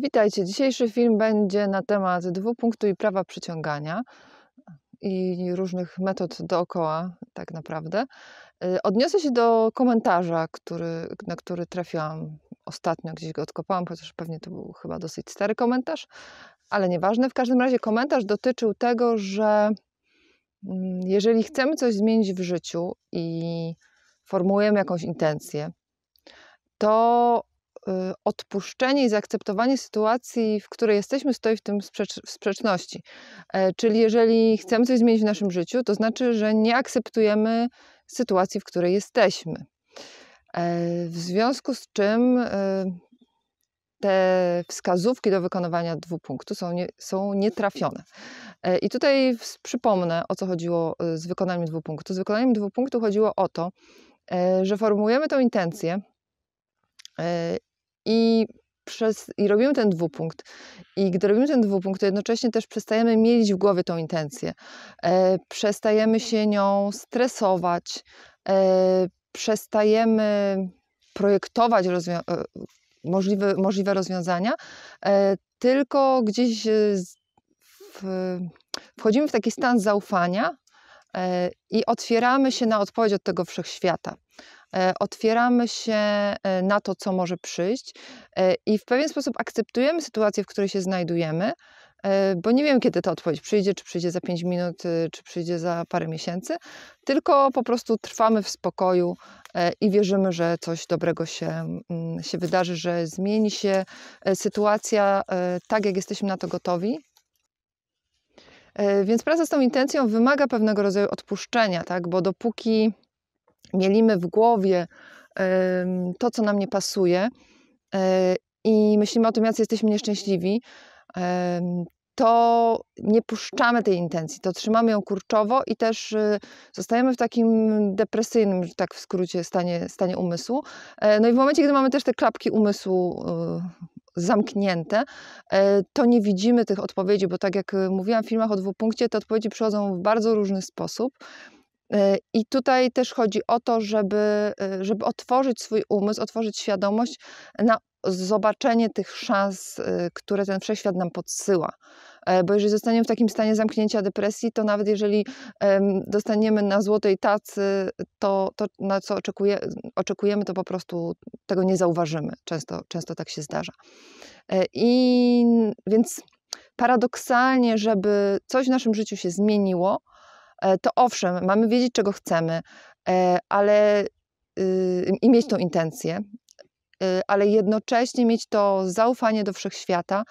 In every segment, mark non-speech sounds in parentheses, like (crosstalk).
Witajcie. Dzisiejszy film będzie na temat dwupunktu i prawa przyciągania i różnych metod dookoła, tak naprawdę. Y, odniosę się do komentarza, który, na który trafiłam ostatnio, gdzieś go odkopałam, chociaż pewnie to był chyba dosyć stary komentarz, ale nieważne. W każdym razie komentarz dotyczył tego, że mm, jeżeli chcemy coś zmienić w życiu i formułujemy jakąś intencję, to odpuszczenie i zaakceptowanie sytuacji, w której jesteśmy, stoi w tym sprzecz w sprzeczności. E, czyli jeżeli chcemy coś zmienić w naszym życiu, to znaczy, że nie akceptujemy sytuacji, w której jesteśmy. E, w związku z czym e, te wskazówki do wykonywania dwupunktu są, nie, są nietrafione. I tutaj przypomnę, o co chodziło z wykonaniem dwupunktu. Z wykonaniem dwupunktu chodziło o to, że formułujemy tę intencję, i, przez, I robimy ten dwupunkt. I gdy robimy ten dwupunkt, to jednocześnie też przestajemy mieć w głowie tą intencję. E, przestajemy się nią stresować, e, przestajemy projektować rozwią- e, możliwe, możliwe rozwiązania, e, tylko gdzieś w, wchodzimy w taki stan zaufania e, i otwieramy się na odpowiedź od tego wszechświata. E, otwieramy się e, na to, co może przyjść e, i w pewien sposób akceptujemy sytuację, w której się znajdujemy, bo nie wiem, kiedy ta odpowiedź przyjdzie, czy przyjdzie za 5 minut, czy przyjdzie za parę miesięcy, tylko po prostu trwamy w spokoju i wierzymy, że coś dobrego się, mm, się wydarzy, że zmieni się sytuacja tak, jak jesteśmy na to gotowi. Więc praca z tą intencją wymaga pewnego rodzaju odpuszczenia, tak? bo dopóki mielimy w głowie to, co nam nie pasuje e, i myślimy o tym, jacy jesteśmy nieszczęśliwi, to nie puszczamy tej intencji, to trzymamy ją kurczowo i też y, zostajemy w takim depresyjnym, tak w skrócie, stanie, stanie umysłu. E, no i w momencie, gdy mamy też te klapki umysłu y, zamknięte, e, to nie widzimy tych odpowiedzi, bo tak jak mówiłam w filmach o dwupunkcie, te odpowiedzi przychodzą w bardzo różny sposób. E, I tutaj też chodzi o to, żeby, e, żeby otworzyć swój umysł, otworzyć świadomość na zobaczenie tych szans, e, które ten wszechświat nam podsyła. Bo jeżeli zostaniemy w takim stanie zamknięcia depresji, to nawet jeżeli dostaniemy na złotej tacy to, to na co oczekuje, oczekujemy, to po prostu tego nie zauważymy. Często, często tak się zdarza. I więc paradoksalnie, żeby coś w naszym życiu się zmieniło, E, to owszem, mamy wiedzieć, czego chcemy, e, ale y, i mieć tą intencję, y, ale jednocześnie mieć to zaufanie do wszechświata,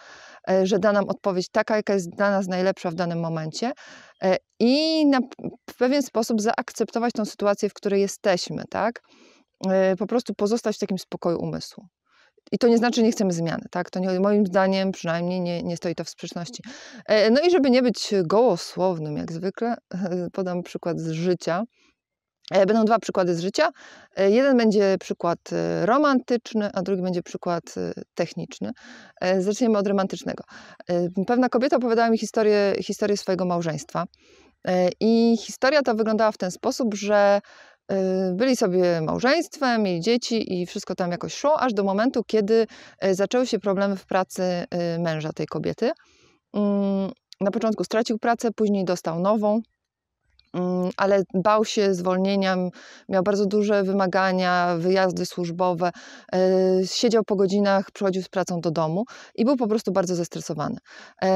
e, że da nam odpowiedź taka, jaka jest dla nas najlepsza w danym momencie i na, w pewien sposób zaakceptować tą sytuację, w której jesteśmy, tak? Po prostu pozostać w takim spokoju umysłu. I to nie znaczy, że nie chcemy zmiany, tak? To nie, moim zdaniem przynajmniej nie, nie stoi to w sprzeczności. E, no i żeby nie być gołosłownym, jak zwykle, (laughs) podam przykład z życia. E, będą dwa przykłady z życia. E, jeden będzie przykład romantyczny, a drugi będzie przykład techniczny. Zaczniemy od romantycznego. Pewna kobieta opowiadała mi historię, historię swojego małżeństwa. I historia ta wyglądała w ten sposób, że byli sobie małżeństwem, mieli dzieci i wszystko tam jakoś szło, aż do momentu, kiedy y, zaczęły się problemy w pracy y, męża tej kobiety. Mm, na początku stracił pracę, później dostał nową, ale bał się zwolnienia, miał bardzo duże wymagania, wyjazdy służbowe, siedział po godzinach, przychodził z pracą do domu i był po prostu bardzo zestresowany.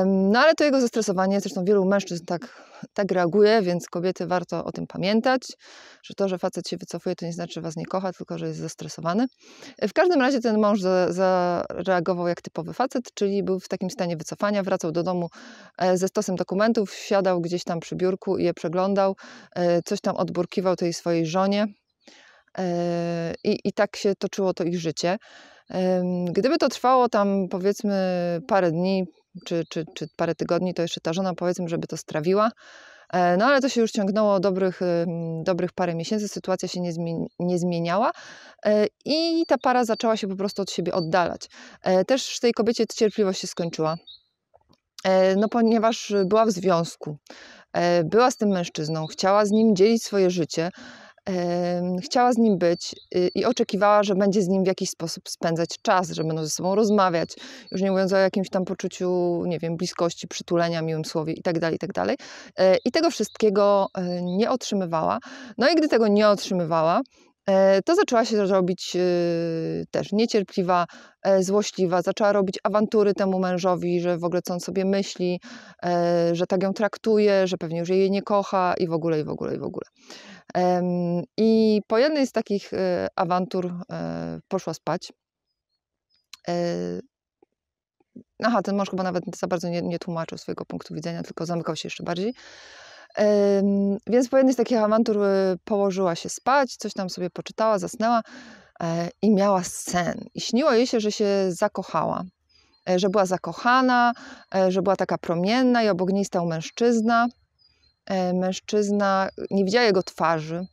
No ale to jego zestresowanie, zresztą wielu mężczyzn tak, tak reaguje, więc kobiety warto o tym pamiętać że to, że facet się wycofuje, to nie znaczy, że was nie kocha, tylko że jest zestresowany. W każdym razie ten mąż zareagował jak typowy facet, czyli był w takim stanie wycofania, wracał do domu e, ze stosem dokumentów, siadał gdzieś tam przy biurku i je przeglądał, e, coś tam odburkiwał tej swojej żonie. E, I, I tak się toczyło to ich życie. Gdyby to trwało tam powiedzmy parę dni czy, czy, czy parę tygodni, to jeszcze ta żona powiedzmy, żeby to strawiła, E, no ale to się już ciągnęło dobrych, dobrych parę miesięcy, sytuacja się nie, nie zmieniała i ta para zaczęła się po prostu od siebie oddalać. Też tej kobiecie cierpliwość się skończyła. No, ponieważ była w związku, była z tym mężczyzną, chciała z nim dzielić swoje życie, chciała z nim być y, i oczekiwała, że będzie z nim w jakiś sposób spędzać czas, że będą ze sobą rozmawiać, już nie mówiąc o jakimś tam poczuciu, nie wiem, bliskości, przytulenia, miłym słowie itd., itd. E, I tego wszystkiego e, nie otrzymywała. No i gdy tego nie otrzymywała, e, to zaczęła się robić y, też niecierpliwa, e, złośliwa, zaczęła robić awantury temu mężowi, że w ogóle co on sobie myśli, e, że tak ją traktuje, że pewnie już jej nie kocha i w ogóle, i w ogóle, i w ogóle. I po jednej z takich e, awantur e, poszła spać. E, Aha, ten mąż chyba nawet za bardzo nie, nie tłumaczył swojego punktu widzenia, tylko zamykał się jeszcze bardziej. Więc po jednej z takich awantur e, położyła się spać, coś tam sobie poczytała, zasnęła e, i miała sen. I śniło jej się, że się zakochała. E, Że była zakochana, e, że była taka promienna i obok niej stał mężczyzna. Mężczyzna, nie widziała jego twarzy,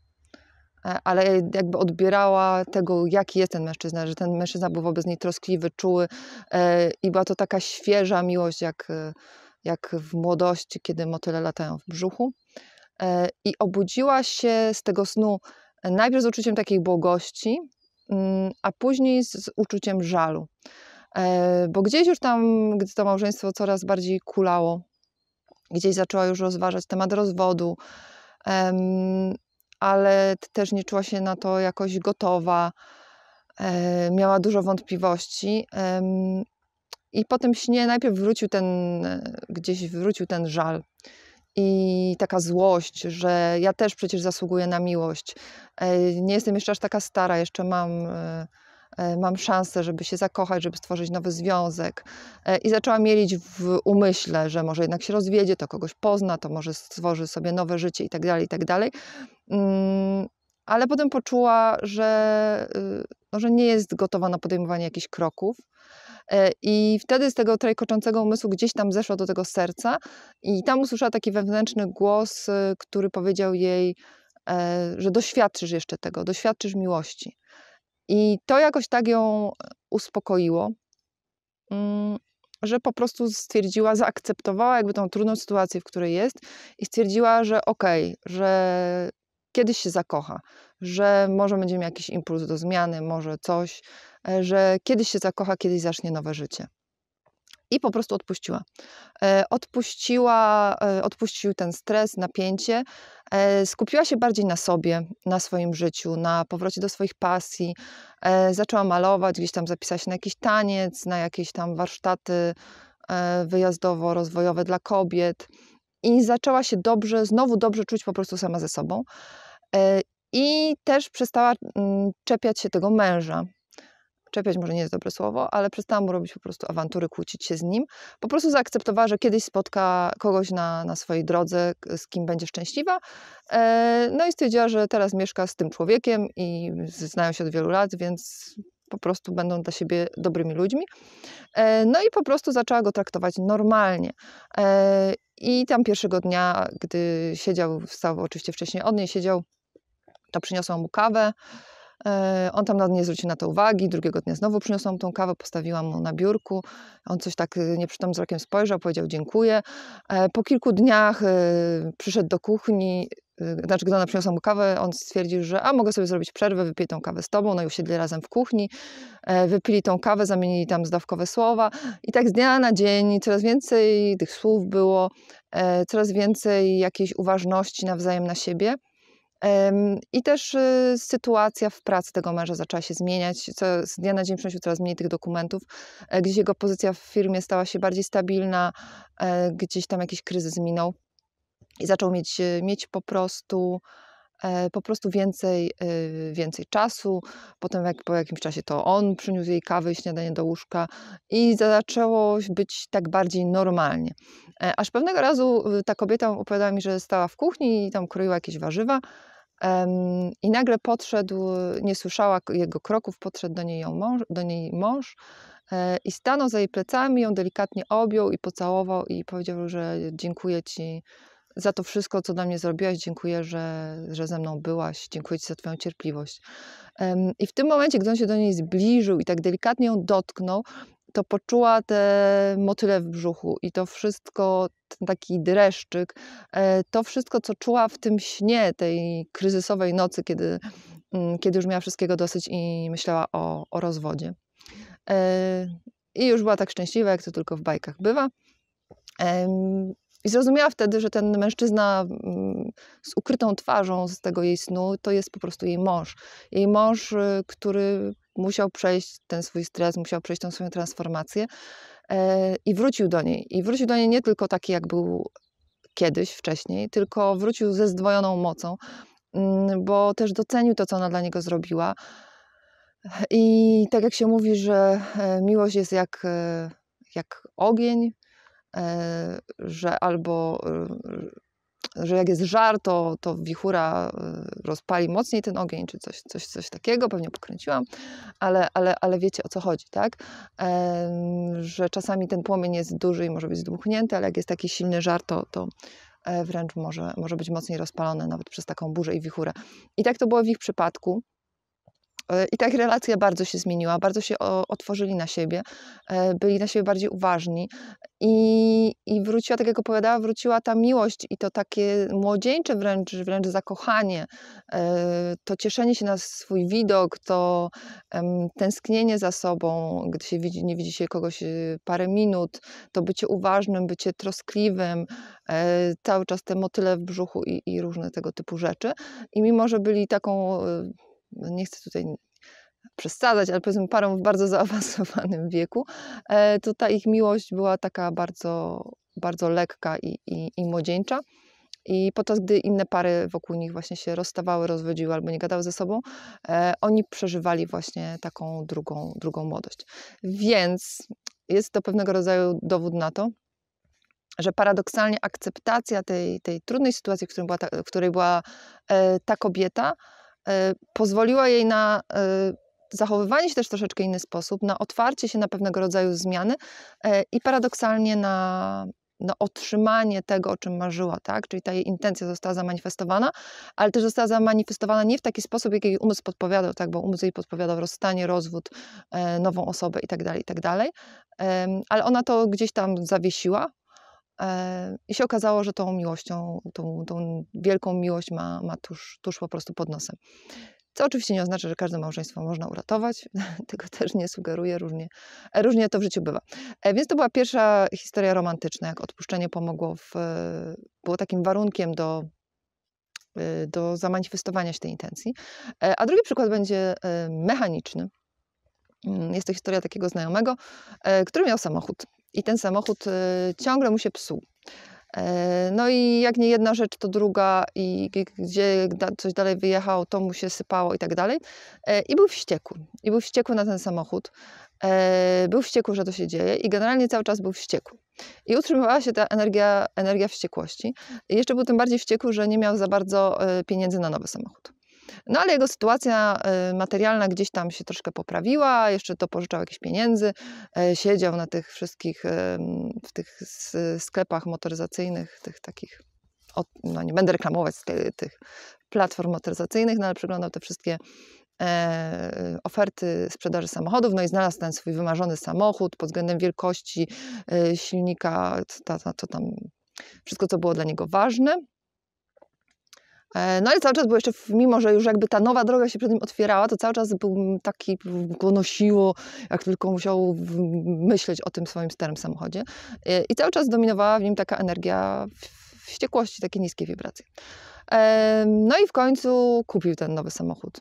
ale jakby odbierała tego, jaki jest ten mężczyzna, że ten mężczyzna był wobec niej troskliwy, czuły i była to taka świeża miłość, jak, e, jak w młodości, kiedy motyle latają w brzuchu. E, I obudziła się z tego snu e, najpierw z uczuciem takiej błogości, mm, a później z, uczuciem żalu. E, Bo gdzieś już tam, gdy to małżeństwo coraz bardziej kulało, gdzieś zaczęła już rozważać temat rozwodu, ale też nie czuła się na to jakoś gotowa, miała dużo wątpliwości. I po tym śnie najpierw wrócił ten, e, gdzieś wrócił ten żal i taka złość, że ja też przecież zasługuję na miłość. E, Nie jestem jeszcze aż taka stara, jeszcze mam, e, mam szansę, żeby się zakochać, żeby stworzyć nowy związek. I zaczęła mielić w umyśle, że może jednak się rozwiedzie, to kogoś pozna, to może stworzy sobie nowe życie i tak dalej, i tak. Mm, Ale potem poczuła, że, y, no, że nie jest gotowa na podejmowanie jakichś kroków. E, I wtedy z tego trajkoczącego umysłu gdzieś tam zeszła do tego serca i tam usłyszała taki wewnętrzny głos, y, który powiedział jej, e, że doświadczysz jeszcze tego, doświadczysz miłości. I to jakoś tak ją uspokoiło, mm, że po prostu stwierdziła, zaakceptowała jakby tą trudną sytuację, w której jest i stwierdziła, że okej, że kiedyś się zakocha, że może będzie miał jakiś impuls do zmiany, może coś, e, że kiedyś się zakocha, kiedyś zacznie nowe życie. I po prostu odpuściła. E, Odpuściła, e, odpuścił ten stres, napięcie. e, Skupiła się bardziej na sobie, na swoim życiu, na powrocie do swoich pasji. E, Zaczęła malować, gdzieś tam zapisała się na jakiś taniec, na jakieś tam warsztaty e, wyjazdowo-rozwojowe dla kobiet. I zaczęła się dobrze, znowu dobrze czuć po prostu sama ze sobą. E, I też przestała mm, czepiać się tego męża. Czepiać może nie jest dobre słowo, ale przestała mu robić po prostu awantury, kłócić się z nim. Po prostu zaakceptowała, że kiedyś spotka kogoś na, na swojej drodze, z kim będzie szczęśliwa. E, No i stwierdziła, że teraz mieszka z tym człowiekiem i znają się od wielu lat, więc po prostu będą dla siebie dobrymi ludźmi. E, No i po prostu zaczęła go traktować normalnie. E, I tam pierwszego dnia, gdy siedział, wstał oczywiście wcześniej od niej, siedział, to przyniosła mu kawę. E, On tam nie zwrócił na to uwagi. Drugiego dnia znowu przyniosłam tą kawę, postawiłam mu na biurku. On coś tak y, nieprzytomnym wzrokiem spojrzał, powiedział dziękuję. E, Po kilku dniach y, przyszedł do kuchni, y, znaczy gdy ona przyniosła mu kawę, on stwierdził, że a mogę sobie zrobić przerwę, wypiję tą kawę z tobą. No i usiedli razem w kuchni, e, wypili tą kawę, zamienili tam zdawkowe słowa i tak z dnia na dzień coraz więcej tych słów było, coraz więcej jakiejś uważności nawzajem na siebie. I też y, sytuacja w pracy tego męża zaczęła się zmieniać. Co, z dnia na dzień przynosił coraz mniej tych dokumentów. E, Gdzieś jego pozycja w firmie stała się bardziej stabilna, e, gdzieś tam jakiś kryzys minął i zaczął mieć, e, mieć po prostu po prostu więcej, y, więcej czasu. Potem jak, po jakimś czasie to on przyniósł jej kawę i śniadanie do łóżka i zaczęło być tak bardziej normalnie. E, Aż pewnego razu ta kobieta opowiadała mi, że stała w kuchni i tam kroiła jakieś warzywa i nagle podszedł, nie słyszała jego kroków, podszedł do niej, mąż, do niej mąż e, i stanął za jej plecami, ją delikatnie objął i pocałował i powiedział, że dziękuję ci za to wszystko, co dla mnie zrobiłaś, dziękuję, że, że ze mną byłaś, dziękuję ci za twoją cierpliwość. I w tym momencie, gdy on się do niej zbliżył i tak delikatnie ją dotknął, to poczuła te motyle w brzuchu i to wszystko, ten taki dreszczyk, e, to wszystko, co czuła w tym śnie tej kryzysowej nocy, kiedy, mm, kiedy już miała wszystkiego dosyć i myślała o, o rozwodzie. E, I już była tak szczęśliwa, jak to tylko w bajkach bywa. I zrozumiała wtedy, że ten mężczyzna mm, z ukrytą twarzą z tego jej snu to jest po prostu jej mąż. Jej mąż, y, który musiał przejść ten swój stres, musiał przejść tą swoją transformację e, i wrócił do niej. I wrócił do niej nie tylko taki, jak był kiedyś, wcześniej, tylko wrócił ze zdwojoną mocą, mm, bo też docenił to, co ona dla niego zrobiła. I tak jak się mówi, że e, miłość jest jak, e, jak ogień, że albo e, że jak jest żar, to, to wichura e, rozpali mocniej ten ogień, czy coś, coś, coś takiego, pewnie pokręciłam, ale, ale, ale wiecie o co chodzi, tak? Że czasami ten płomień jest duży i może być zdmuchnięty, ale jak jest taki silny żar, to, to wręcz może, może być mocniej rozpalony nawet przez taką burzę i wichurę. I tak to było w ich przypadku. I tak relacja bardzo się zmieniła, bardzo się otworzyli na siebie, e, byli na siebie bardziej uważni i, i wróciła, tak jak opowiadała, wróciła ta miłość i to takie młodzieńcze wręcz, wręcz zakochanie, e, to cieszenie się na swój widok, to tęsknienie za sobą, gdy się widzi, nie widzi się kogoś e, parę minut, to bycie uważnym, bycie troskliwym, cały czas te motyle w brzuchu i, i różne tego typu rzeczy. I mimo, że byli taką nie chcę tutaj przesadzać, ale powiedzmy parą w bardzo (laughs) zaawansowanym wieku, e, to ta ich miłość była taka bardzo, bardzo lekka i, i, i młodzieńcza. I podczas gdy inne pary wokół nich właśnie się rozstawały, rozwodziły albo nie gadały ze sobą, e, oni przeżywali właśnie taką drugą, drugą młodość. Więc jest to pewnego rodzaju dowód na to, że paradoksalnie akceptacja tej, tej trudnej sytuacji, w której była ta, w której była, e, ta kobieta, pozwoliła jej na e, zachowywanie się też troszeczkę inny sposób, na otwarcie się na pewnego rodzaju zmiany e, i paradoksalnie na, na otrzymanie tego, o czym marzyła, tak? Czyli ta jej intencja została zamanifestowana, ale też została zamanifestowana nie w taki sposób, jak jej umysł podpowiadał, tak? Bo umysł jej podpowiadał rozstanie, rozwód, nową osobę itd., tak itd., tak ale ona to gdzieś tam zawiesiła, i się okazało, że tą miłością, tą, tą wielką miłość ma, ma tuż, tuż po prostu pod nosem. Co oczywiście nie oznacza, że każde małżeństwo można uratować, (laughs) tego też nie sugeruję, różnie, różnie to w życiu bywa. E, więc to była pierwsza historia romantyczna, jak odpuszczenie pomogło, w, było takim warunkiem do, e, do zamanifestowania się tej intencji. E, a drugi przykład będzie mechaniczny. Mm, jest to historia takiego znajomego, który miał samochód i ten samochód y, ciągle mu się psuł. E, no i jak nie jedna rzecz, to druga i gdzie coś dalej wyjechał, to mu się sypało i tak dalej. E, I był wściekły. I był wściekły na ten samochód. E, był wściekły, że to się dzieje i generalnie cały czas był wściekły. I utrzymywała się ta energia, energia wściekłości. I jeszcze był tym bardziej wściekły, że nie miał za bardzo pieniędzy na nowy samochód. No ale jego sytuacja y, materialna gdzieś tam się troszkę poprawiła, jeszcze to pożyczał jakieś pieniędzy, e, siedział na tych wszystkich, w tych sklepach motoryzacyjnych, tych takich, no nie będę reklamować tych platform motoryzacyjnych, no ale przeglądał te wszystkie e, oferty sprzedaży samochodów, no i znalazł ten swój wymarzony samochód pod względem wielkości e, silnika, to, to, to tam wszystko, co było dla niego ważne. E, no ale cały czas był jeszcze, mimo że już jakby ta nowa droga się przed nim otwierała, to cały czas był taki, go nosiło, jak tylko musiał myśleć o tym swoim starym samochodzie. E, I cały czas dominowała w nim taka energia wściekłości, takie niskie wibracje. E, no i w końcu kupił ten nowy samochód,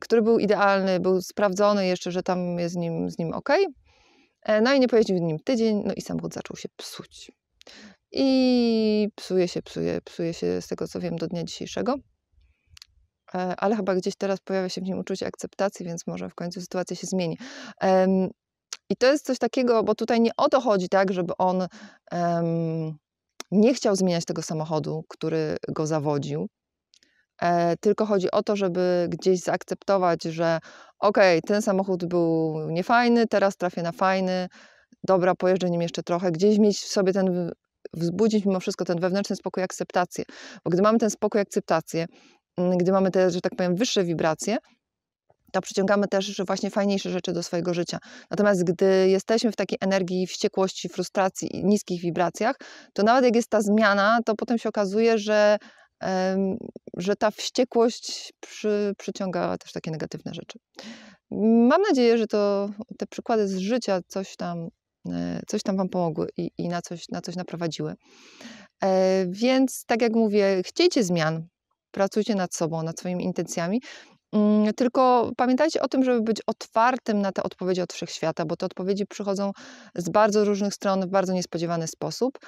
który był idealny, był sprawdzony jeszcze, że tam jest z nim, z nim ok. No i nie pojeździł nim tydzień, no i samochód zaczął się psuć. I psuje się, psuje, psuje się z tego co wiem do dnia dzisiejszego. E, ale chyba gdzieś teraz pojawia się w nim uczucie akceptacji, więc może w końcu sytuacja się zmieni. I to jest coś takiego, bo tutaj nie o to chodzi, tak, żeby on nie chciał zmieniać tego samochodu, który go zawodził, e, tylko chodzi o to, żeby gdzieś zaakceptować, że okej, okay, ten samochód był niefajny, teraz trafię na fajny, dobra, pojeżdżę nim jeszcze trochę, gdzieś mieć w sobie ten wzbudzić mimo wszystko ten wewnętrzny spokój, akceptację. Bo gdy mamy ten spokój, akceptację, mm, gdy mamy te, że tak powiem, wyższe wibracje, to przyciągamy też właśnie fajniejsze rzeczy do swojego życia. Natomiast gdy jesteśmy w takiej energii wściekłości, frustracji i niskich wibracjach, to nawet jak jest ta zmiana, to potem się okazuje, że, że ta wściekłość przy, przyciąga też takie negatywne rzeczy. Mam nadzieję, że to te przykłady z życia coś tam, coś tam Wam pomogły i, i na, coś, na coś naprowadziły. E, Więc, tak jak mówię, chciejcie zmian, pracujcie nad sobą, nad swoimi intencjami. Mm, Tylko pamiętajcie o tym, żeby być otwartym na te odpowiedzi od wszechświata, bo te odpowiedzi przychodzą z bardzo różnych stron w bardzo niespodziewany sposób.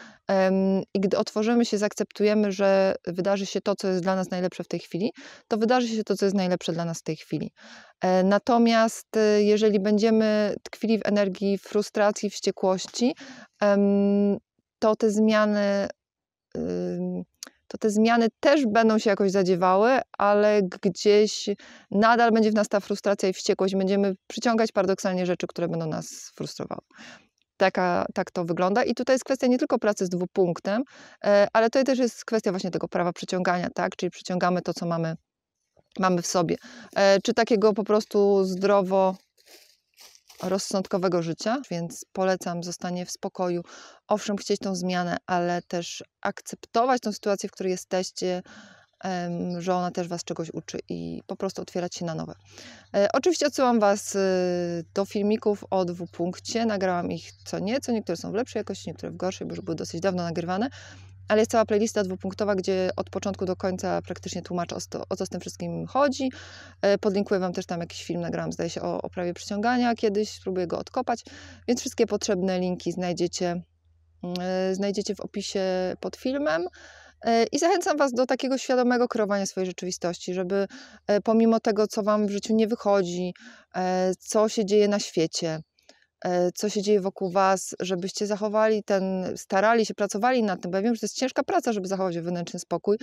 I gdy otworzymy się, zaakceptujemy, że wydarzy się to, co jest dla nas najlepsze w tej chwili, to wydarzy się to, co jest najlepsze dla nas w tej chwili. E, Natomiast e, jeżeli będziemy tkwili w energii frustracji, wściekłości, to te zmiany to te zmiany też będą się jakoś zadziewały, ale gdzieś nadal będzie w nas ta frustracja i wściekłość. Będziemy przyciągać paradoksalnie rzeczy, które będą nas frustrowały. Taka, tak to wygląda. I tutaj jest kwestia nie tylko pracy z dwupunktem, e, ale to też jest kwestia właśnie tego prawa przyciągania, tak? Czyli przyciągamy to, co mamy, mamy w sobie. E, Czy takiego po prostu zdrowo rozsądkowego życia, więc polecam zostanie w spokoju. Owszem, chcieć tą zmianę, ale też akceptować tą sytuację, w której jesteście, że ona też Was czegoś uczy i po prostu otwierać się na nowe. E, oczywiście odsyłam Was y, do filmików o dwupunkcie. Nagrałam ich co nieco, niektóre są w lepszej jakości, niektóre w gorszej, bo już były dosyć dawno nagrywane. Ale jest cała playlista dwupunktowa, gdzie od początku do końca praktycznie tłumaczę o, sto, o co z tym wszystkim chodzi. E, Podlinkuję Wam też tam jakiś film, nagrałam zdaje się o, o prawie przyciągania kiedyś, spróbuję go odkopać. Więc wszystkie potrzebne linki znajdziecie, e, znajdziecie w opisie pod filmem. E, I zachęcam Was do takiego świadomego kreowania swojej rzeczywistości, żeby pomimo tego, co Wam w życiu nie wychodzi, co się dzieje na świecie, co się dzieje wokół Was, żebyście zachowali ten, starali się, pracowali nad tym, bo ja wiem, że to jest ciężka praca, żeby zachować wewnętrzny spokój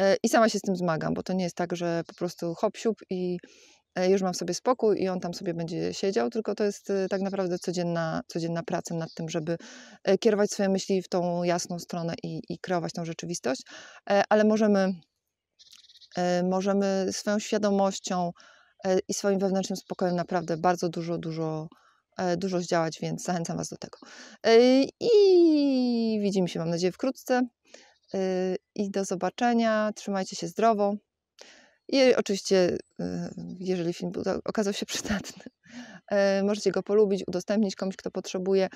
e, i sama się z tym zmagam, bo to nie jest tak, że po prostu hop, siup i e, już mam sobie spokój i on tam sobie będzie siedział, tylko to jest e, tak naprawdę codzienna, codzienna praca nad tym, żeby e, kierować swoje myśli w tą jasną stronę i, i kreować tą rzeczywistość, E, ale możemy, e, możemy swoją świadomością e, i swoim wewnętrznym spokojem naprawdę bardzo dużo, dużo, e, dużo zdziałać, więc zachęcam Was do tego. E, I widzimy się, mam nadzieję, wkrótce. E, I do zobaczenia. Trzymajcie się zdrowo. I oczywiście, e, jeżeli film okazał się (laughs) przydatny, e, możecie go polubić, udostępnić komuś, kto potrzebuje.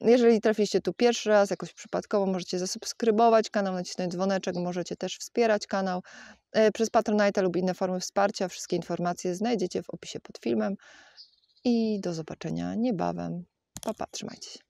Jeżeli trafiliście tu pierwszy raz, jakoś przypadkowo, możecie zasubskrybować kanał, nacisnąć dzwoneczek, możecie też wspierać kanał e, przez Patronite lub inne formy wsparcia. Wszystkie informacje znajdziecie w opisie pod filmem. I do zobaczenia niebawem. Pa, pa, trzymajcie się.